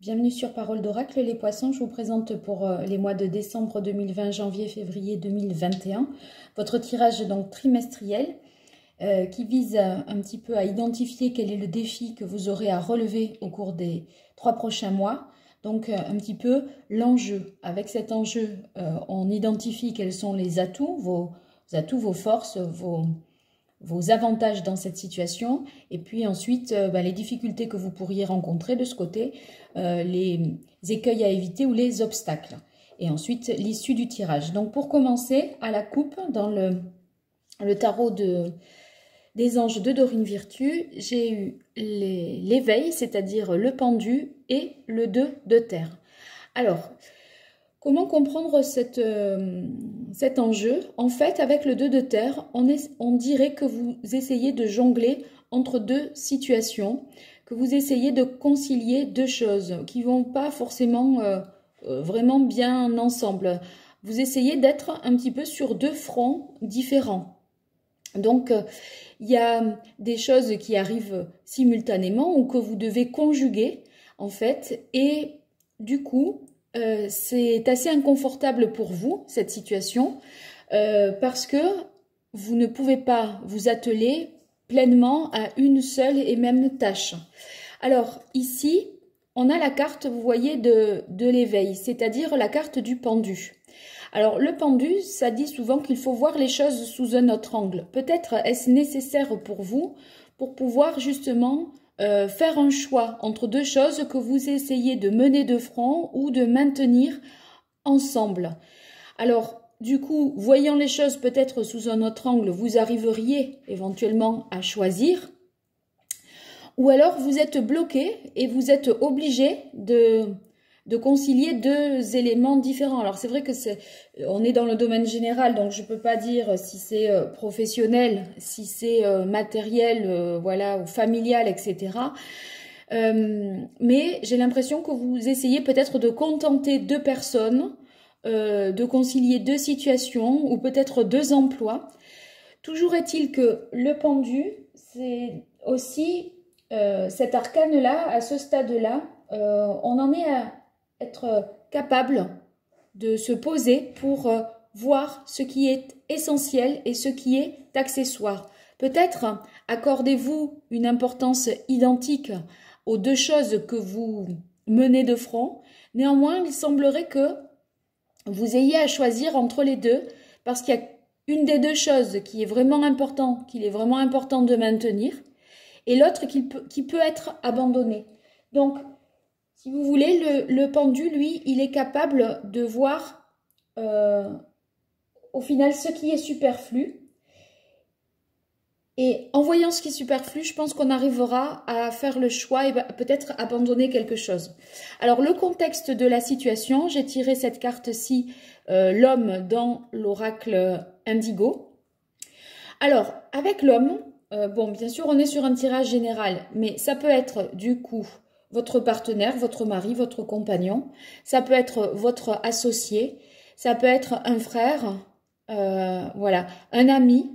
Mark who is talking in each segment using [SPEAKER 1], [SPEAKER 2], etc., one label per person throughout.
[SPEAKER 1] Bienvenue sur Parole d'Oracle, les poissons. Je vous présente pour euh, les mois de décembre 2020, janvier, février 2021 votre tirage donc trimestriel euh, qui vise un petit peu à identifier quel est le défi que vous aurez à relever au cours des trois prochains mois. Donc euh, un petit peu l'enjeu. Avec cet enjeu, on identifie quels sont les atouts, vos atouts, vos forces, vos, vos avantages dans cette situation et puis ensuite euh, bah, les difficultés que vous pourriez rencontrer de ce côté, euh, les écueils à éviter ou les obstacles. Et ensuite l'issue du tirage. Donc pour commencer, à la coupe, dans le, tarot de, des anges de Dorine Virtue, j'ai eu l'éveil, c'est-à-dire le pendu et le 2 de terre. Alors, Comment comprendre euh, cet enjeu? En fait, avec le 2 de terre, on, dirait que vous essayez de jongler entre deux situations, que vous essayez de concilier deux choses qui vont pas forcément euh, euh, vraiment bien ensemble. Vous essayez d'être un petit peu sur deux fronts différents. Donc, il y a des choses qui arrivent simultanément ou que vous devez conjuguer, en fait, et du coup, euh, c'est assez inconfortable pour vous, cette situation, euh, parce que vous ne pouvez pas vous atteler pleinement à une seule et même tâche. Alors ici, on a la carte, vous voyez, de, de l'éveil, c'est-à-dire la carte du pendu. Alors le pendu, ça dit souvent qu'il faut voir les choses sous un autre angle. Peut-être est-ce nécessaire pour vous pour pouvoir justement euh, faire un choix entre deux choses que vous essayez de mener de front ou de maintenir ensemble. Alors, du coup, voyant les choses peut-être sous un autre angle, vous arriveriez éventuellement à choisir. Ou alors vous êtes bloqué et vous êtes obligé de de concilier deux éléments différents. Alors c'est vrai que c'est, on est dans le domaine général, donc je peux pas dire si c'est euh, professionnel, si c'est euh, matériel, euh, voilà, ou familial, etc. mais j'ai l'impression que vous essayez peut-être de contenter deux personnes, de concilier deux situations ou peut-être deux emplois. Toujours est-il que le pendu, c'est aussi cet arcane-là, à ce stade-là, on en est à être capable de se poser pour euh, voir ce qui est essentiel et ce qui est accessoire. Peut-être accordez-vous une importance identique aux deux choses que vous menez de front. Néanmoins, il semblerait que vous ayez à choisir entre les deux parce qu'il y a une des deux choses qui est vraiment important, qu'il est vraiment important de maintenir, et l'autre qui peut, qui peut être abandonnée. Donc, si vous voulez, le, pendu, lui, il est capable de voir euh, au final ce qui est superflu. Et en voyant ce qui est superflu, je pense qu'on arrivera à faire le choix et peut-être abandonner quelque chose. Alors, le contexte de la situation, j'ai tiré cette carte-ci, euh, l'homme dans l'oracle indigo. Alors, avec l'homme, euh, bon, bien sûr, on est sur un tirage général, mais ça peut être du coup votre partenaire, votre mari, votre compagnon. Ça peut être votre associé. Ça peut être un frère, euh, voilà, un ami.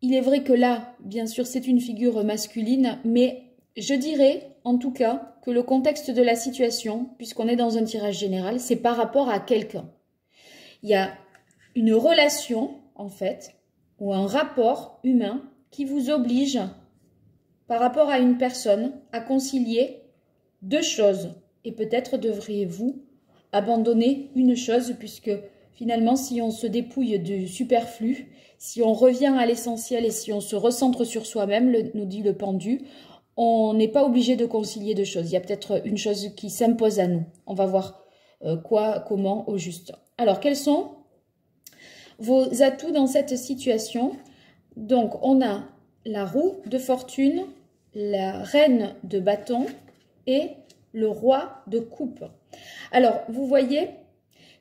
[SPEAKER 1] Il est vrai que là, bien sûr, c'est une figure masculine, mais je dirais en tout cas que le contexte de la situation, puisqu'on est dans un tirage général, c'est par rapport à quelqu'un. Il y a une relation, en fait, ou un rapport humain qui vous oblige par rapport à une personne à concilier deux choses. Et peut-être devriez-vous abandonner une chose puisque finalement si on se dépouille du superflu, si on revient à l'essentiel et si on se recentre sur soi-même, nous dit le pendu, on n'est pas obligé de concilier deux choses. Il y a peut-être une chose qui s'impose à nous. On va voir euh, quoi, comment, au juste. Alors, quels sont vos atouts dans cette situation? Donc, on a la roue de fortune, la reine de bâton et le roi de coupe. Alors, vous voyez,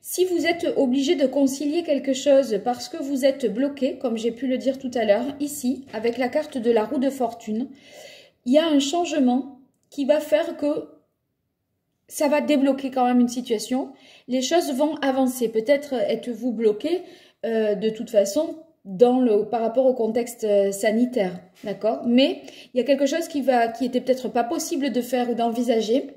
[SPEAKER 1] si vous êtes obligé de concilier quelque chose parce que vous êtes bloqué, comme j'ai pu le dire tout à l'heure, ici, avec la carte de la roue de fortune, il y a un changement qui va faire que ça va débloquer quand même une situation. Les choses vont avancer. Peut-être êtes-vous bloqué euh, de toute façon par rapport au contexte euh, sanitaire, d'accord? Mais il y a quelque chose qui va, qui était peut-être pas possible de faire ou d'envisager,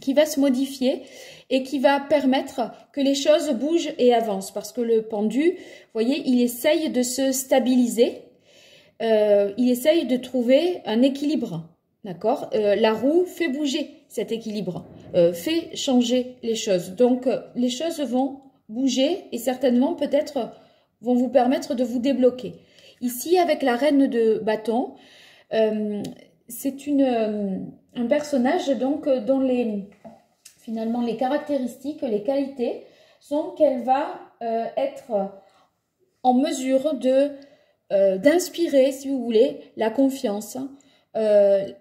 [SPEAKER 1] qui va se modifier et qui va permettre que les choses bougent et avancent. Parce que le pendu, vous voyez, il essaye de se stabiliser, euh, il essaye de trouver un équilibre. D'accord? Euh, La roue fait bouger cet équilibre, fait changer les choses. Donc, les choses vont bouger et certainement peut-être vont vous permettre de vous débloquer. Ici, avec la reine de bâton, c'est un personnage donc dont les finalement les caractéristiques, les qualités sont qu'elle va euh, être en mesure de euh, d'inspirer, si vous voulez, la confiance. Euh,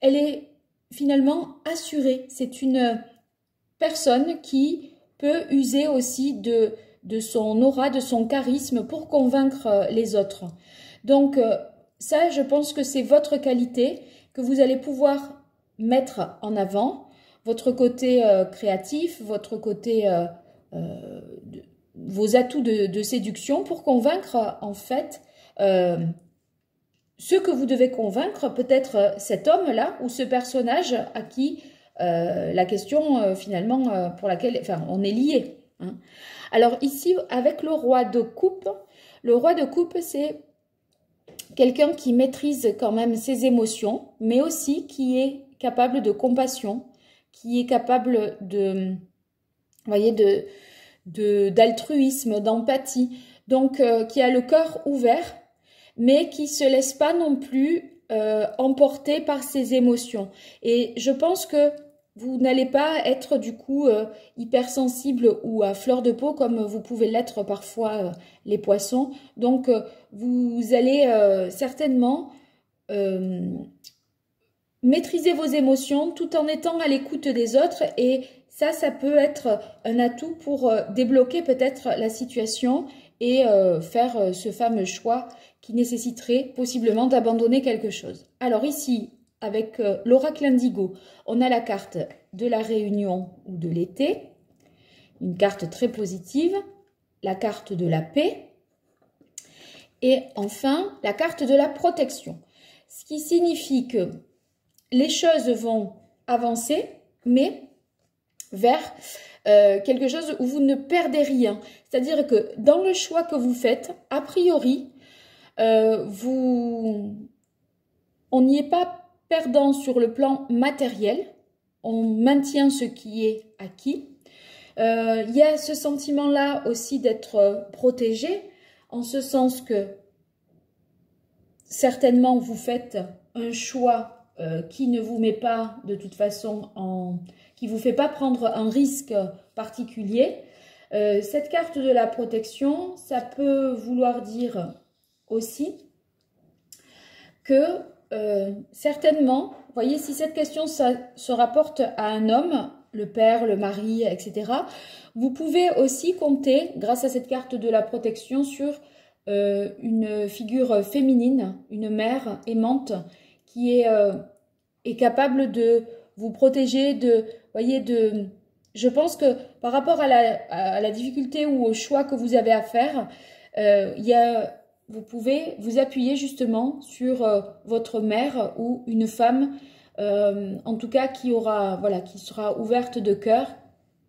[SPEAKER 1] elle est finalement assurée. C'est une personne qui peut user aussi de, de son aura, de son charisme pour convaincre les autres. Donc ça, je pense que c'est votre qualité que vous allez pouvoir mettre en avant votre côté euh, créatif, votre côté, euh, euh, vos atouts de, séduction pour convaincre en fait ce que vous devez convaincre, peut-être cet homme-là ou ce personnage à qui la question finalement pour laquelle on est lié. Hein. Alors ici, avec le roi de coupe, le roi de coupe, c'est quelqu'un qui maîtrise quand même ses émotions, mais aussi qui est capable de compassion, qui est capable de, voyez, d'altruisme, d'empathie, donc euh, qui a le cœur ouvert, mais qui se laisse pas non plus euh, emporter par ses émotions. Et je pense que vous n'allez pas être du coup euh, hypersensible ou à fleur de peau comme vous pouvez l'être parfois les poissons. Donc vous allez certainement maîtriser vos émotions tout en étant à l'écoute des autres et ça, ça peut être un atout pour euh, débloquer peut-être la situation et euh, faire euh, ce fameux choix qui nécessiterait possiblement d'abandonner quelque chose. Alors ici, avec l'oracle indigo, on a la carte de la réunion ou de l'été, une carte très positive, la carte de la paix et enfin la carte de la protection. Ce qui signifie que les choses vont avancer, mais vers euh, quelque chose où vous ne perdez rien. C'est-à-dire que dans le choix que vous faites, a priori, euh, vous, on n'y est pas perdant sur le plan matériel. On maintient ce qui est acquis. Euh, il y a ce sentiment-là aussi d'être protégé, en ce sens que certainement vous faites un choix euh, qui ne vous met pas de toute façon en... qui vous fait pas prendre un risque particulier. Euh, cette carte de la protection, ça peut vouloir dire aussi que euh, certainement, voyez, si cette question se rapporte à un homme, le père, le mari, etc., vous pouvez aussi compter, grâce à cette carte de la protection, sur une figure féminine, une mère aimante, qui est, euh, est capable de vous protéger, de, voyez, de, je pense que par rapport à la, à la difficulté ou au choix que vous avez à faire, euh, il y a, vous pouvez vous appuyer justement sur euh, votre mère ou une femme, en tout cas qui aura, voilà, qui sera ouverte de cœur,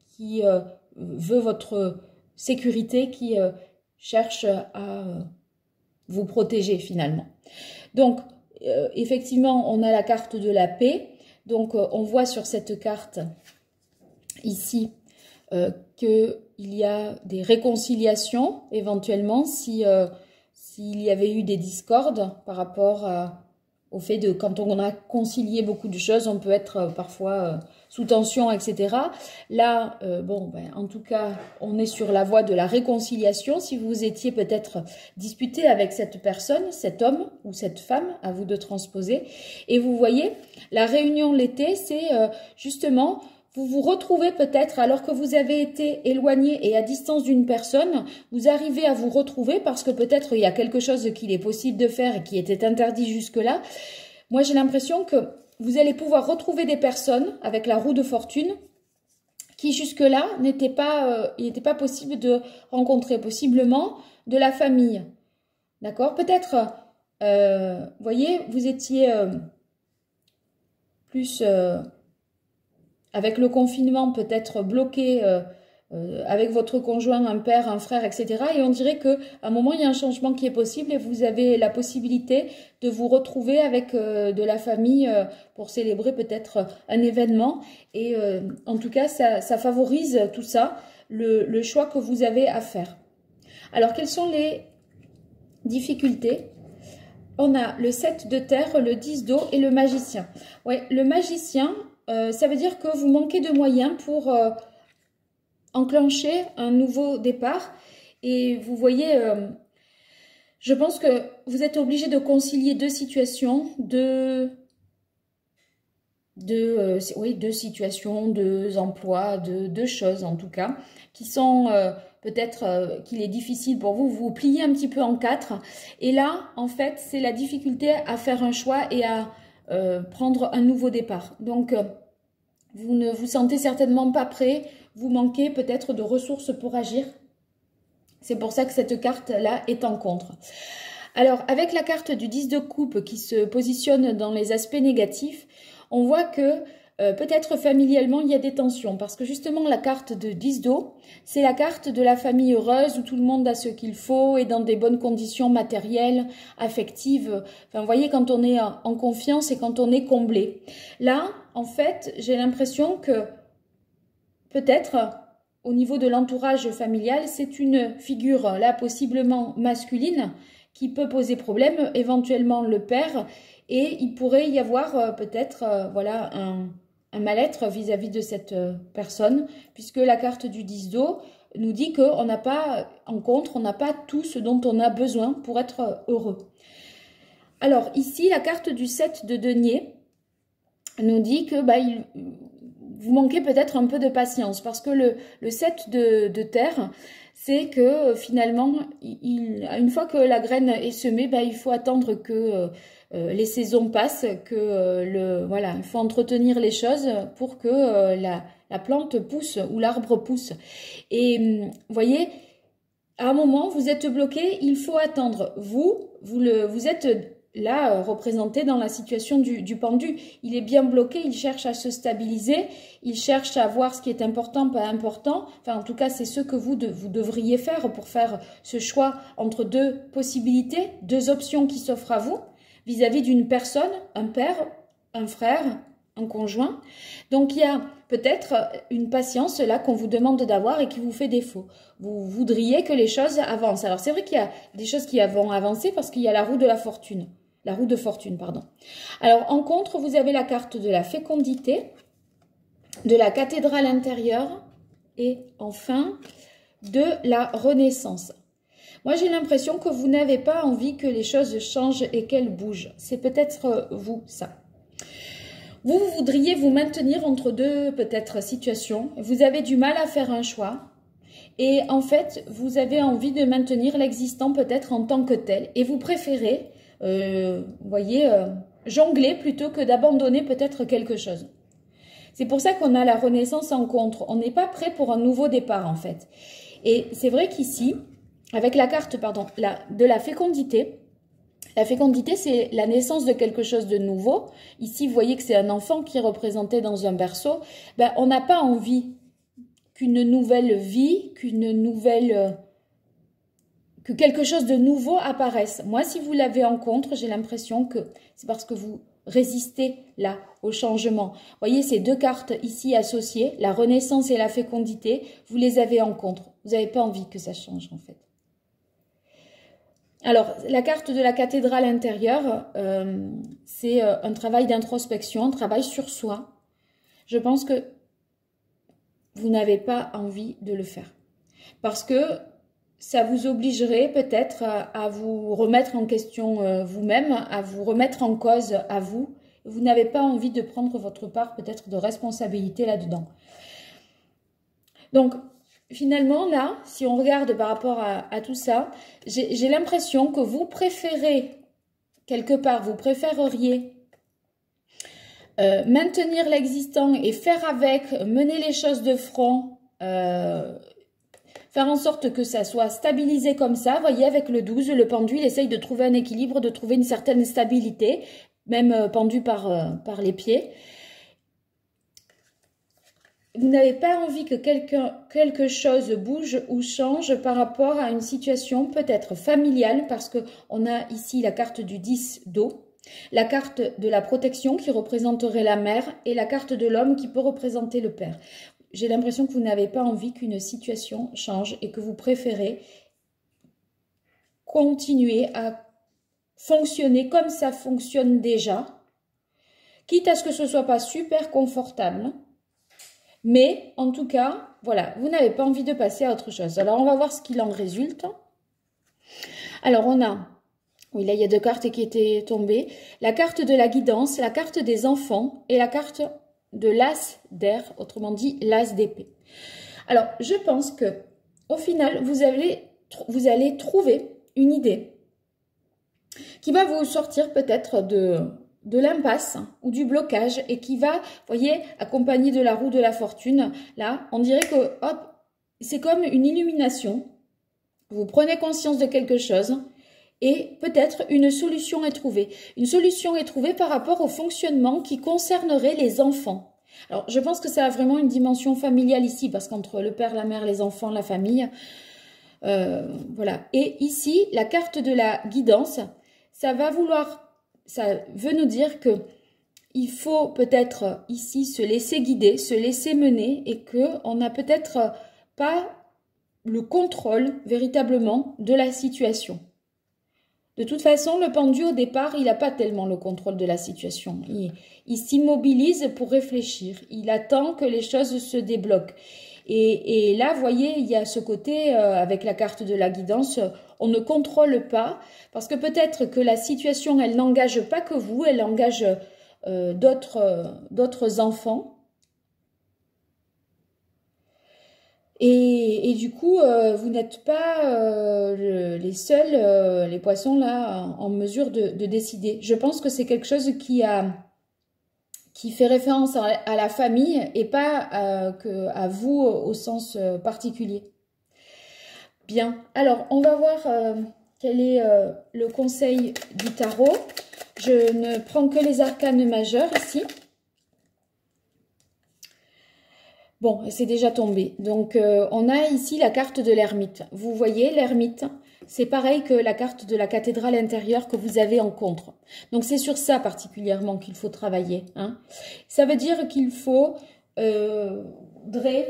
[SPEAKER 1] qui veut votre sécurité, qui cherche à vous protéger finalement. Donc, euh, effectivement, on a la carte de la paix. Donc, euh, on voit sur cette carte ici euh, qu'il y a des réconciliations éventuellement si s'il y avait eu des discordes par rapport à, au fait de quand on a concilié beaucoup de choses, on peut être euh, parfois euh, sous tension, etc. Là, euh, bon, ben, en tout cas, on est sur la voie de la réconciliation. Si vous étiez peut-être disputé avec cette personne, cet homme ou cette femme, à vous de transposer. Et vous voyez, la réunion l'été, c'est justement vous vous retrouvez peut-être alors que vous avez été éloigné et à distance d'une personne, vous arrivez à vous retrouver parce que peut-être il y a quelque chose qu'il est possible de faire et qui était interdit jusque-là. Moi, j'ai l'impression que vous allez pouvoir retrouver des personnes avec la roue de fortune qui jusque-là n'était pas, euh, il n'était pas possible de rencontrer, possiblement de la famille. D'accord? Peut-être, euh, voyez, vous étiez euh, plus avec le confinement, peut-être bloqué euh, avec votre conjoint, un père, un frère, etc. Et on dirait que à un moment il y a un changement qui est possible et vous avez la possibilité de vous retrouver avec euh, de la famille euh, pour célébrer peut-être un événement. Et en tout cas, ça, ça favorise tout ça, le, le, choix que vous avez à faire. Alors, quelles sont les difficultés? On a le 7 de terre, le 10 d'eau et le magicien. Ouais, le magicien, ça veut dire que vous manquez de moyens pour enclencher un nouveau départ. Et vous voyez, euh, je pense que vous êtes obligé de concilier deux situations, deux, deux, euh, oui, deux situations, deux emplois, deux, choses en tout cas, qui sont euh, peut-être qu'il est difficile pour vous. Vous vous pliez un petit peu en quatre. Et là, en fait, c'est la difficulté à faire un choix et à prendre un nouveau départ. Donc, vous ne vous sentez certainement pas prêt vous manquez peut-être de ressources pour agir. C'est pour ça que cette carte-là est en contre. Alors, avec la carte du 10 de coupe qui se positionne dans les aspects négatifs, on voit que euh, peut-être familialement, il y a des tensions. Parce que justement, la carte de 10 d'eau, c'est la carte de la famille heureuse où tout le monde a ce qu'il faut et dans des bonnes conditions matérielles, affectives. Enfin, vous voyez, quand on est en confiance et quand on est comblé. Là, en fait, j'ai l'impression que Peut-être, au niveau de l'entourage familial, c'est une figure, là, possiblement masculine, qui peut poser problème, éventuellement le père, et il pourrait y avoir euh, peut-être, euh, voilà, un, mal-être vis-à-vis de cette euh, personne, puisque la carte du 10 d'eau nous dit qu'on n'a pas, en contre, on n'a pas tout ce dont on a besoin pour être heureux. Alors ici, la carte du 7 de denier nous dit que bah, vous manquez peut-être un peu de patience parce que le, le 7 de, terre, c'est que euh, finalement, une fois que la graine est semée, ben, il faut attendre que euh, euh, les saisons passent, que le voilà, il faut entretenir les choses pour que la, la, plante pousse ou l'arbre pousse. Et vous voyez, à un moment, vous êtes bloqué, il faut attendre. Vous, vous, le, vous êtes là euh, représenté dans la situation du, pendu. Il est bien bloqué, il cherche à se stabiliser, il cherche à voir ce qui est important, pas important. Enfin, en tout cas, c'est ce que vous, vous devriez faire pour faire ce choix entre deux possibilités, deux options qui s'offrent à vous vis-à-vis d'une personne, un père, un frère, un conjoint. Donc, il y a peut-être une patience là qu'on vous demande d'avoir et qui vous fait défaut. Vous voudriez que les choses avancent. Alors, c'est vrai qu'il y a des choses qui vont avancer parce qu'il y a la roue de la fortune. La roue de fortune, pardon. Alors, en contre, vous avez la carte de la fécondité, de la cathédrale intérieure et enfin de la renaissance. Moi, j'ai l'impression que vous n'avez pas envie que les choses changent et qu'elles bougent. C'est peut-être vous, ça. Vous, voudriez vous maintenir entre deux, peut-être, situations. Vous avez du mal à faire un choix. Et en fait, vous avez envie de maintenir l'existant peut-être en tant que tel. Et vous préférez euh, vous voyez, euh, jongler plutôt que d'abandonner peut-être quelque chose. C'est pour ça qu'on a la renaissance en contre. On n'est pas prêt pour un nouveau départ en fait. Et c'est vrai qu'ici, avec la carte pardon, de la fécondité, la fécondité, c'est la naissance de quelque chose de nouveau. Ici, vous voyez que c'est un enfant qui est représenté dans un berceau. Ben, on n'a pas envie qu'une nouvelle vie, qu'une nouvelle euh, que quelque chose de nouveau apparaisse. Moi, si vous l'avez en contre, j'ai l'impression que c'est parce que vous résistez là au changement. Voyez ces deux cartes ici associées, la renaissance et la fécondité, vous les avez en contre. Vous n'avez pas envie que ça change en fait. Alors, la carte de la cathédrale intérieure, euh, c'est euh, un travail d'introspection, un travail sur soi. Je pense que vous n'avez pas envie de le faire. Parce que ça vous obligerait peut-être à, vous remettre en question euh, vous-même, à vous remettre en cause à vous. Vous n'avez pas envie de prendre votre part peut-être de responsabilité là-dedans. Donc, finalement, là, si on regarde par rapport à, tout ça, j'ai l'impression que vous préférez, quelque part, vous préféreriez euh, maintenir l'existant et faire avec, mener les choses de front, euh, faire en sorte que ça soit stabilisé comme ça. Voyez, avec le 12, le pendu, il essaye de trouver un équilibre, de trouver une certaine stabilité, même euh, pendu par, euh, par les pieds. vous n'avez pas envie que quelque chose bouge ou change par rapport à une situation peut-être familiale, parce qu'on a ici la carte du 10 d'eau, la carte de la protection qui représenterait la mère et la carte de l'homme qui peut représenter le père. J'ai l'impression que vous n'avez pas envie qu'une situation change et que vous préférez continuer à fonctionner comme ça fonctionne déjà, quitte à ce que ce soit pas super confortable, mais en tout cas, voilà, vous n'avez pas envie de passer à autre chose. Alors, on va voir ce qu'il en résulte. Alors, on a, oui, là, il y a deux cartes qui étaient tombées. La carte de la guidance, la carte des enfants et la carte de l'as d'air, autrement dit, l'as d'épée. Alors, je pense que au final, vous allez, vous allez trouver une idée qui va vous sortir peut-être de, de l'impasse ou du blocage et qui va, voyez, accompagner de la roue de la fortune. Là, on dirait que, hop, c'est comme une illumination. Vous prenez conscience de quelque chose et peut-être une solution est trouvée. Une solution est trouvée par rapport au fonctionnement qui concernerait les enfants. Alors, je pense que ça a vraiment une dimension familiale ici, parce qu'entre le père, la mère, les enfants, la famille, euh, voilà. Et ici, la carte de la guidance, ça va vouloir ça veut nous dire que il faut peut-être ici se laisser guider, se laisser mener et que on n'a peut-être pas le contrôle véritablement de la situation. De toute façon, le pendu au départ, il n'a pas tellement le contrôle de la situation. Il, s'immobilise pour réfléchir. Il attend que les choses se débloquent. Et, là, vous voyez, il y a ce côté, euh, avec la carte de la guidance, on ne contrôle pas, parce que peut-être que la situation, elle n'engage pas que vous, elle engage euh, d'autres enfants. Et, du coup, euh, vous n'êtes pas euh, les seuls, les poissons là, en, mesure de, décider. Je pense que c'est quelque chose qui a qui fait référence à, la famille et pas que, à vous au sens particulier. Bien, alors on va voir euh, quel est euh, le conseil du tarot. Je ne prends que les arcanes majeures ici. Bon, c'est déjà tombé. Donc, euh, on a ici la carte de l'ermite. Vous voyez, l'ermite, c'est pareil que la carte de la cathédrale intérieure que vous avez en contre. Donc, c'est sur ça particulièrement qu'il faut travailler. Hein. Ça veut dire qu'il faut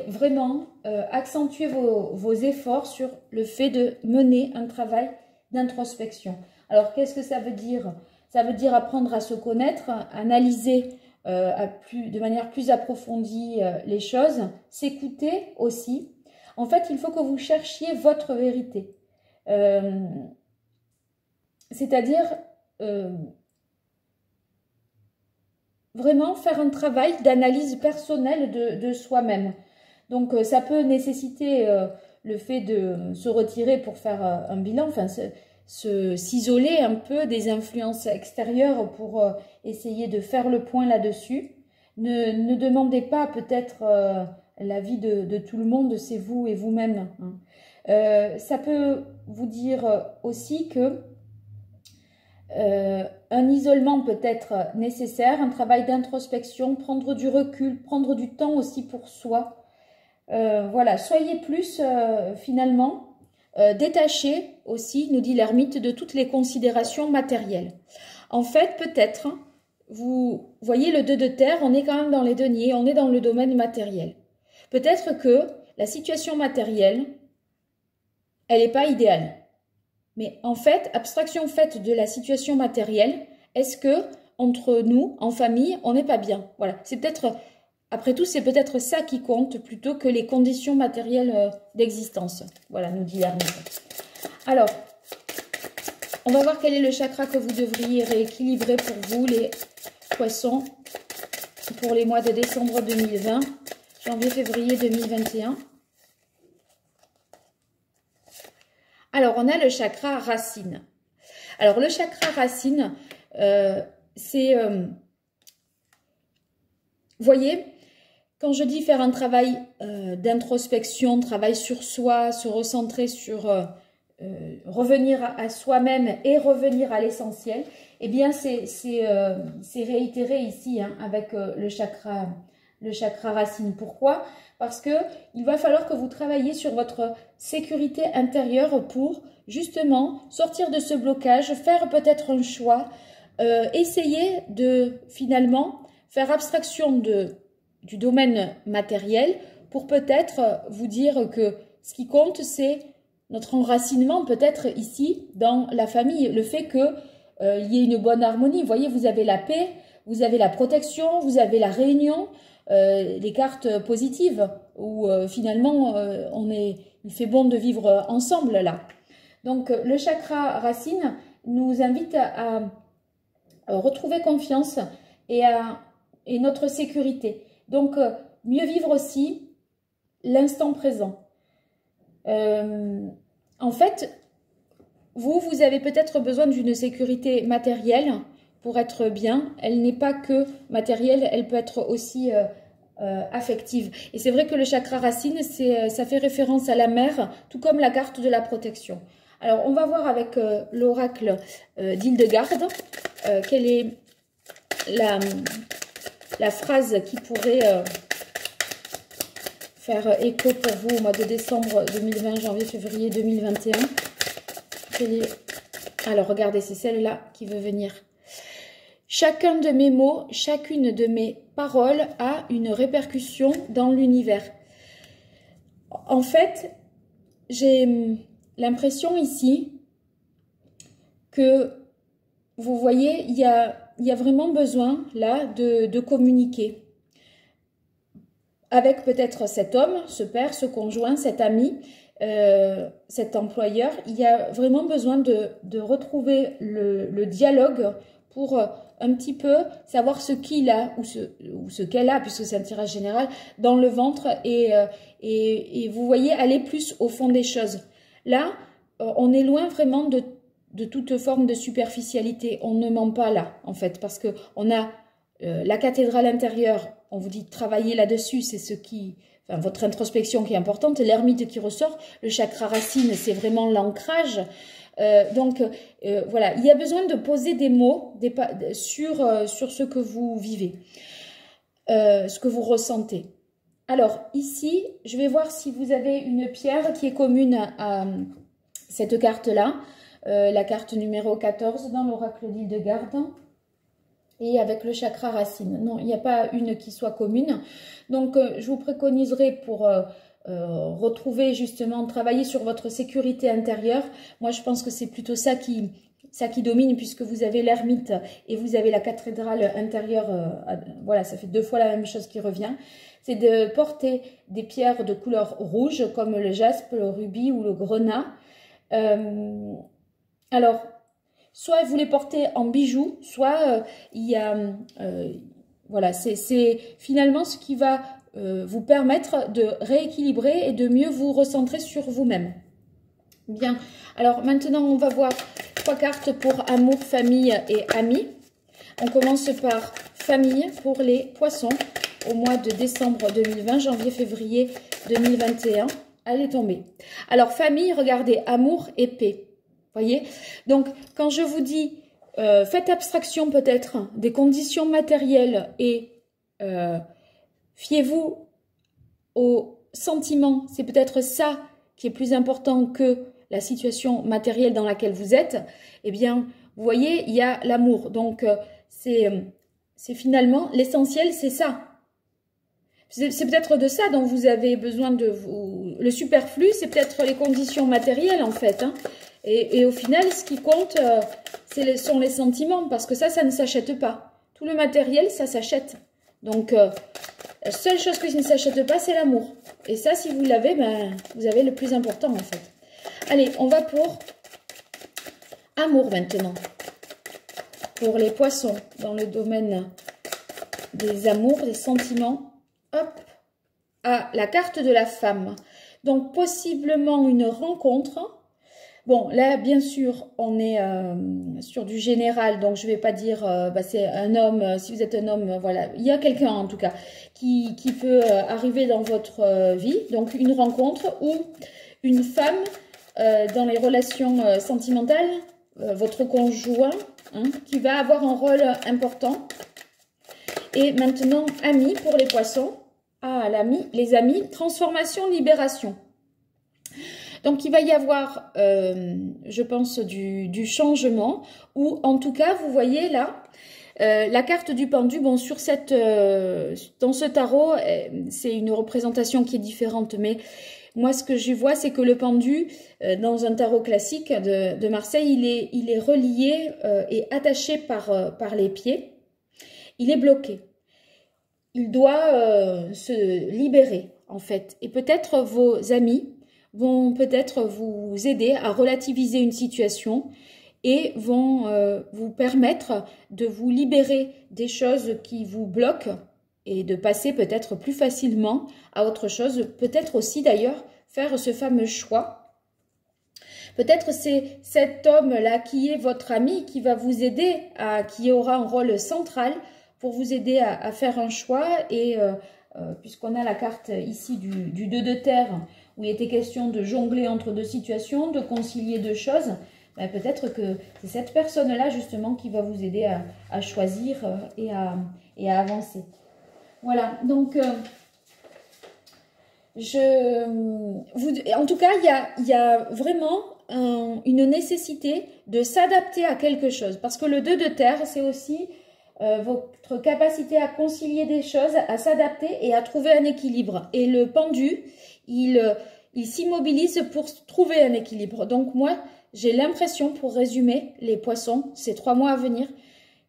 [SPEAKER 1] vraiment euh, accentuer vos, efforts sur le fait de mener un travail d'introspection. Alors, qu'est-ce que ça veut dire? Ça veut dire apprendre à se connaître, analyser euh, de manière plus approfondie euh, les choses, s'écouter aussi. En fait, il faut que vous cherchiez votre vérité. C'est-à-dire vraiment faire un travail d'analyse personnelle de, soi-même. Donc euh, ça peut nécessiter euh, le fait de se retirer pour faire euh, un bilan, enfin s'isoler un peu des influences extérieures pour essayer de faire le point là-dessus. Ne, demandez pas peut-être l'avis de, tout le monde, c'est vous et vous-même. Hein. ça peut vous dire aussi que euh, un isolement peut être nécessaire, un travail d'introspection, prendre du recul, prendre du temps aussi pour soi. Euh, voilà, soyez plus euh, détachés aussi, nous dit l'ermite, de toutes les considérations matérielles. En fait, peut-être, vous voyez le 2 de terre, on est quand même dans les deniers, on est dans le domaine matériel. Peut-être que la situation matérielle, elle n'est pas idéale. Mais en fait, abstraction faite de la situation matérielle, est-ce que entre nous, en famille, on n'est pas bien? Voilà, c'est peut-être, après tout, c'est peut-être ça qui compte plutôt que les conditions matérielles euh, d'existence. Voilà, nous dit. Alors, on va voir quel est le chakra que vous devriez rééquilibrer pour vous, les poissons, pour les mois de décembre 2020, janvier-février 2021. Alors, on a le chakra racine. Alors, le chakra racine, euh, c'est... Euh, voyez, quand je dis faire un travail euh, d'introspection, travail sur soi, se recentrer sur revenir à, soi-même et revenir à l'essentiel, eh bien, c'est réitéré ici hein, avec le chakra le chakra racine. Pourquoi? Parce que il va falloir que vous travailliez sur votre sécurité intérieure pour justement sortir de ce blocage, faire peut-être un choix, euh, essayer de finalement faire abstraction de, du domaine matériel pour peut-être vous dire que ce qui compte, c'est notre enracinement peut-être ici dans la famille, le fait qu'il euh, y ait une bonne harmonie. Vous voyez, vous avez la paix, vous avez la protection, vous avez la réunion, euh, les cartes positives où euh, finalement on est, il fait bon de vivre ensemble là. Donc le chakra racine nous invite à, retrouver confiance et à et notre sécurité. Donc mieux vivre aussi l'instant présent. Euh, en fait, vous, vous avez peut-être besoin d'une sécurité matérielle pour être bien. Elle n'est pas que matérielle, elle peut être aussi euh, euh, affective. Et c'est vrai que le chakra racine, ça fait référence à la mer, tout comme la carte de la protection. Alors, on va voir avec l'oracle d'Hildegarde quelle est la, la, phrase qui pourrait faire écho pour vous au mois de décembre 2020, janvier, février 2021. Alors, regardez, c'est celle-là qui veut venir. Chacun de mes mots, chacune de mes paroles a une répercussion dans l'univers. En fait, j'ai l'impression ici que, vous voyez, il y a, y a vraiment besoin là de, communiquer avec peut-être cet homme, ce père, ce conjoint, cet ami, euh, cet employeur, il y a vraiment besoin de, retrouver le, dialogue pour euh, un petit peu savoir ce qu'il a ou ce, qu'elle a, puisque c'est un tirage général, dans le ventre et, euh, et, vous voyez aller plus au fond des choses. Là, on est loin vraiment de, de toute forme de superficialité. On ne ment pas là, en fait, parce que on a la cathédrale intérieure on vous dit travailler là-dessus, c'est ce qui, votre introspection qui est importante, l'ermite qui ressort, le chakra racine, c'est vraiment l'ancrage. Euh, donc euh, voilà, il y a besoin de poser des mots sur, euh, sur ce que vous vivez, ce que vous ressentez. Alors ici, je vais voir si vous avez une pierre qui est commune à, cette carte-là, la carte numéro 14 dans l'oracle d'île de Garde et avec le chakra racine. Non, il n'y a pas une qui soit commune. Donc, euh, je vous préconiserai pour euh, euh, retrouver justement, travailler sur votre sécurité intérieure. Moi, je pense que c'est plutôt ça qui, ça qui domine puisque vous avez l'ermite et vous avez la cathédrale intérieure. voilà, ça fait deux fois la même chose qui revient. C'est de porter des pierres de couleur rouge comme le jaspe, le rubis ou le grenat. Alors, soit vous les portez en bijoux, soit euh, il y a... Euh, voilà, c'est finalement ce qui va euh, vous permettre de rééquilibrer et de mieux vous recentrer sur vous-même. Bien, alors maintenant on va voir trois cartes pour amour, famille et amis. On commence par famille pour les poissons au mois de décembre 2020, janvier, février 2021. Allez tomber. Alors famille, regardez, amour et paix voyez? Donc, quand je vous dis, euh, faites abstraction peut-être des conditions matérielles et euh, fiez-vous aux sentiments, c'est peut-être ça qui est plus important que la situation matérielle dans laquelle vous êtes, eh bien, vous voyez, il y a l'amour. Donc, euh, c'est finalement l'essentiel, c'est ça. C'est peut-être de ça dont vous avez besoin de vous... Le superflu, c'est peut-être les conditions matérielles, en fait. Hein. Et, au final, ce qui compte, euh, ce sont les sentiments, parce que ça, ça ne s'achète pas. Tout le matériel, ça s'achète. Donc, euh, la seule chose qui ne s'achète pas, c'est l'amour. Et ça, si vous l'avez, ben, vous avez le plus important, en fait. Allez, on va pour amour maintenant. Pour les poissons, dans le domaine des amours, des sentiments. Hop, à la carte de la femme. Donc, possiblement une rencontre Bon, là, bien sûr, on est euh, sur du général, donc je ne vais pas dire, euh, bah, c'est un homme, euh, si vous êtes un homme, voilà. Il y a quelqu'un, en tout cas, qui, peut arriver dans votre vie, donc une rencontre ou une femme dans les relations sentimentales, votre conjoint, hein, qui va avoir un rôle important. Et maintenant, amis pour les poissons. Ah, l'ami, les amis, transformation, libération. Donc, il va y avoir, euh, je pense, du, changement, ou en tout cas, vous voyez là, euh, la carte du pendu, bon, sur cette, euh, dans ce tarot, c'est une représentation qui est différente, mais moi, ce que je vois, c'est que le pendu, dans un tarot classique de, Marseille, il est, il est relié et attaché par, par les pieds. Il est bloqué. Il doit se libérer, en fait. Et peut-être vos amis vont peut-être vous aider à relativiser une situation et vont euh, vous permettre de vous libérer des choses qui vous bloquent et de passer peut-être plus facilement à autre chose, peut-être aussi d'ailleurs faire ce fameux choix. Peut-être c'est cet homme-là qui est votre ami qui va vous aider, qui aura un rôle central pour vous aider à, faire un choix et euh, euh, puisqu'on a la carte ici du, du 2 de terre où il était question de jongler entre deux situations, de concilier deux choses, ben, peut-être que c'est cette personne-là justement qui va vous aider à, choisir euh, et à, avancer. Voilà, donc euh, je, en tout cas, il y a, y a, vraiment une nécessité de s'adapter à quelque chose. Parce que le 2 de terre, c'est aussi euh, votre capacité à concilier des choses, à s'adapter et à trouver un équilibre. Et le pendu, il, il s'immobilise pour trouver un équilibre. Donc moi, j'ai l'impression, pour résumer les poissons, ces trois mois à venir,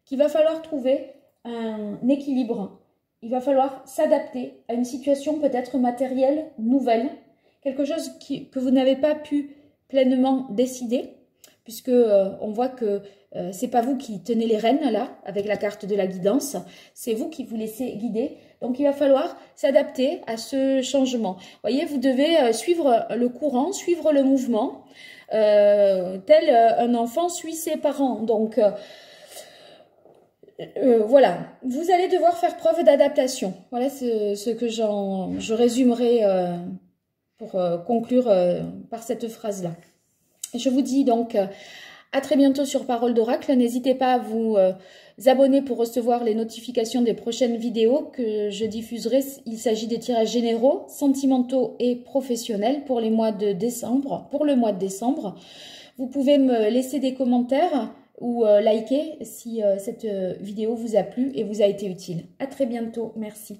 [SPEAKER 1] qu'il va falloir trouver un équilibre. Il va falloir s'adapter à une situation peut-être matérielle nouvelle, quelque chose que vous n'avez pas pu pleinement décider, puisque euh, on voit que euh, c'est pas vous qui tenez les rênes là, avec la carte de la guidance, c'est vous qui vous laissez guider. Donc il va falloir s'adapter à ce changement. Voyez, vous devez euh, suivre le courant, suivre le mouvement, euh, tel un enfant suit ses parents. Donc voilà, vous allez devoir faire preuve d'adaptation. Voilà ce, ce que je résumerai pour conclure par cette phrase-là. Je vous dis donc à très bientôt sur Parole d'Oracle. N'hésitez pas à vous euh, abonner pour recevoir les notifications des prochaines vidéos que je diffuserai. Il s'agit des tirages généraux, sentimentaux et professionnels pour les mois de décembre. Pour le mois de décembre, vous pouvez me laisser des commentaires ou euh, liker si euh, cette vidéo vous a plu et vous a été utile. À très bientôt. Merci.